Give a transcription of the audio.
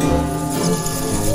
Música